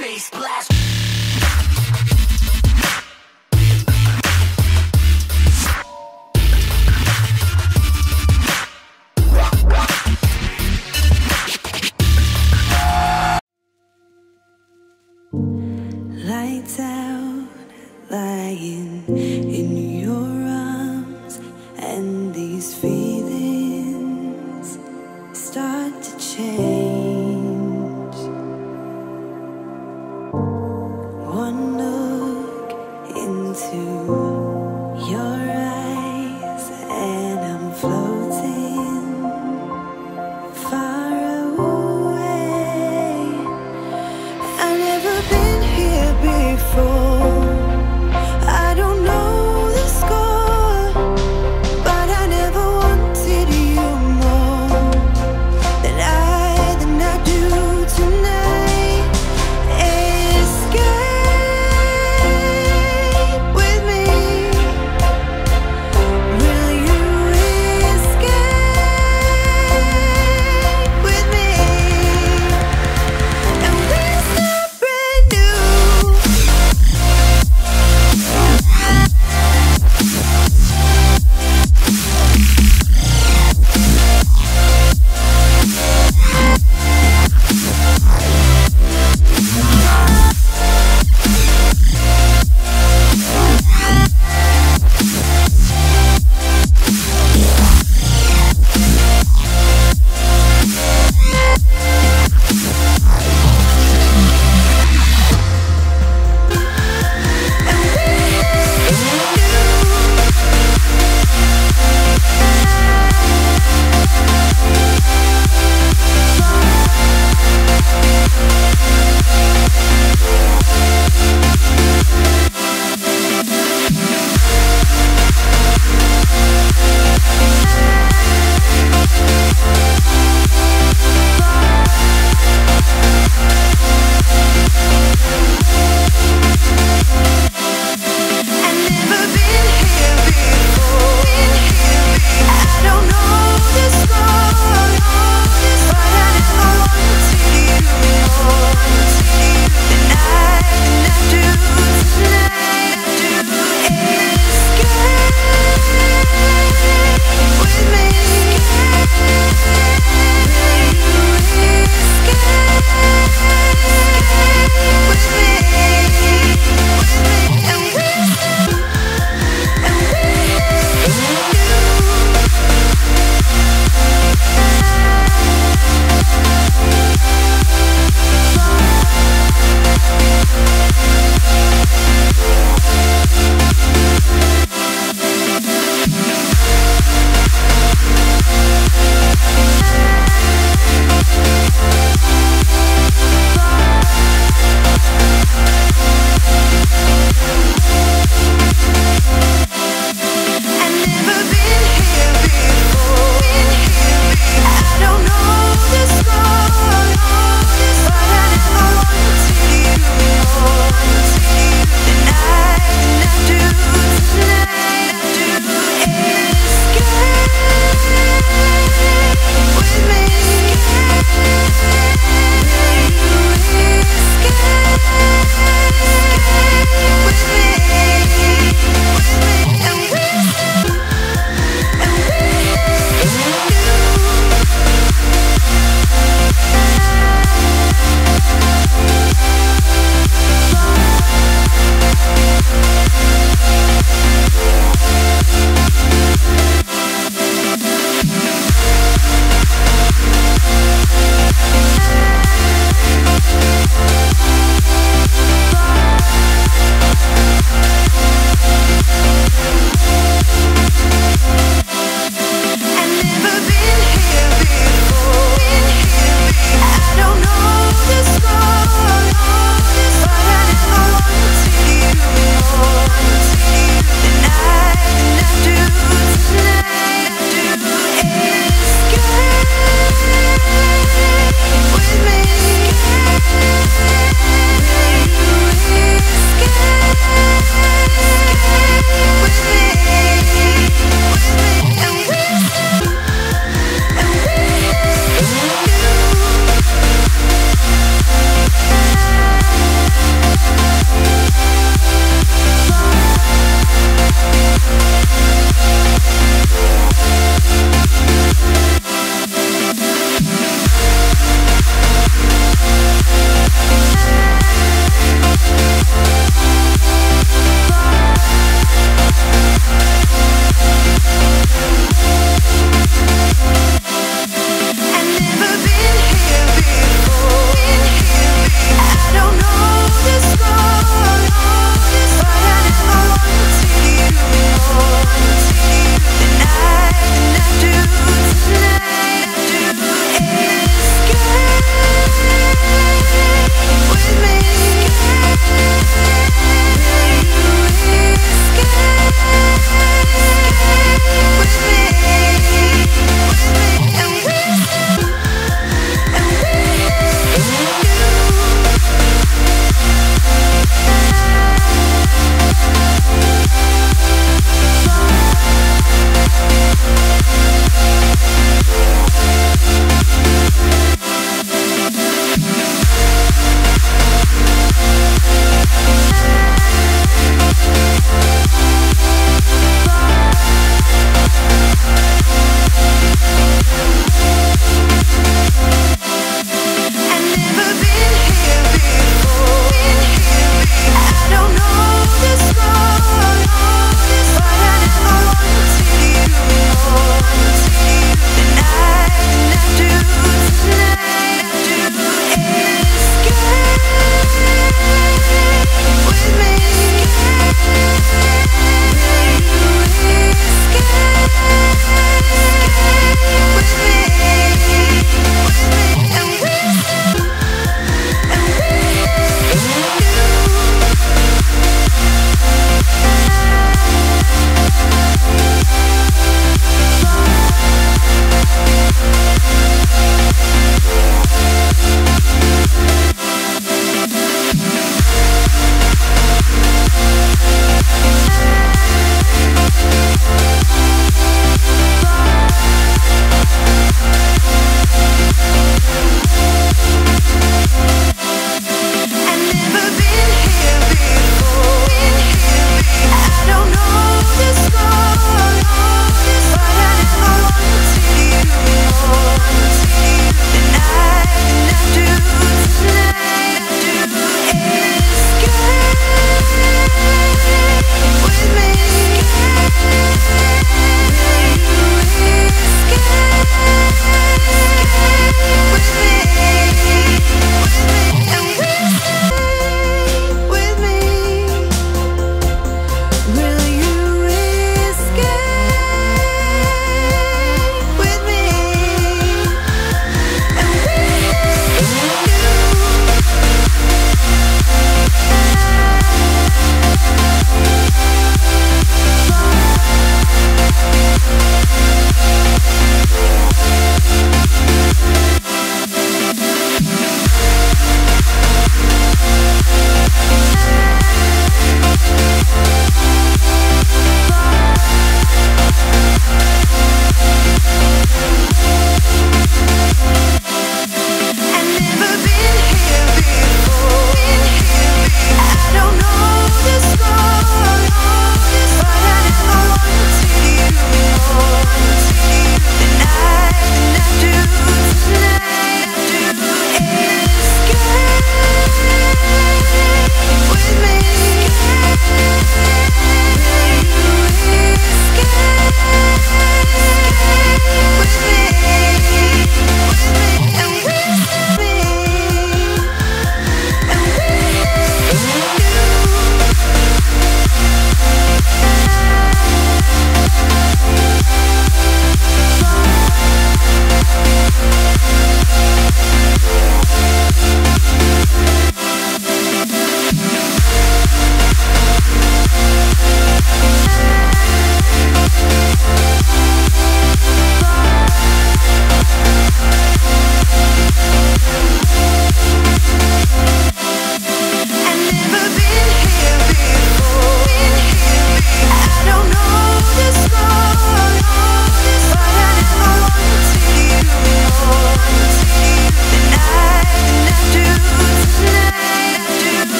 space blast. Lights out, lying